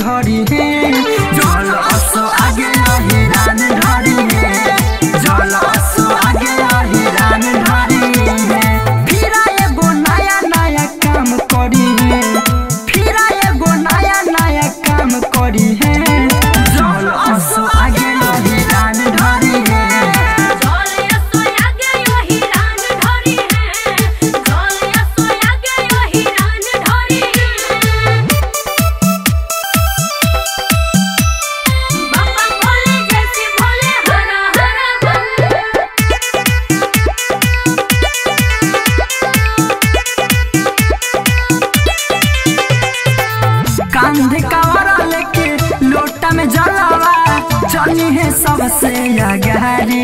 धरी है। चल आगे कांधे लेके लोटा में जलावा। चली है सबसे अगारी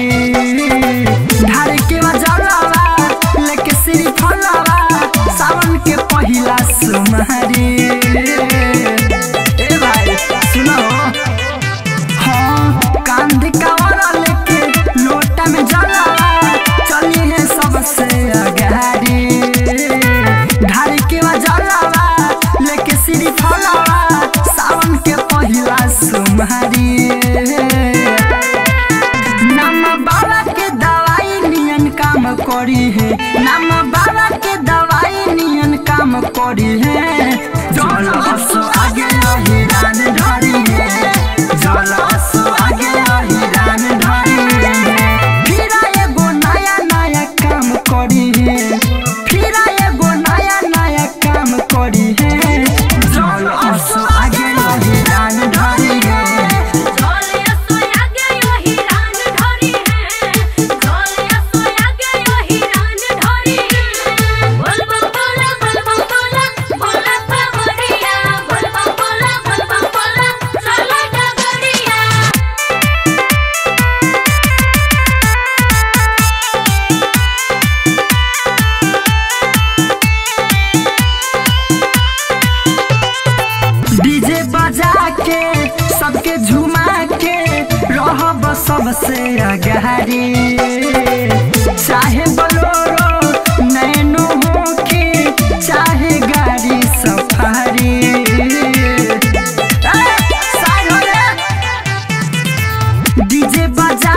करी है। नाम बाबा के दवाई नियन काम करी है। जल असो आगे हिरान है। जल असो आगे हिरान है। फिर एगो नया नया काम करी है। फिर एगो नया नया काम करी है। जल असो सबसे अगारी चाहे बोलोरो नैनो होके चाहे गाड़ी सफारी। डीजे बजा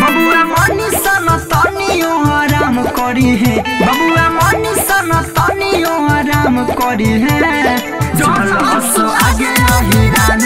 बबुआ मन सन तनियो आराम करी है। बबुआ मन सन तनियो आराम करी है। आगे हिरान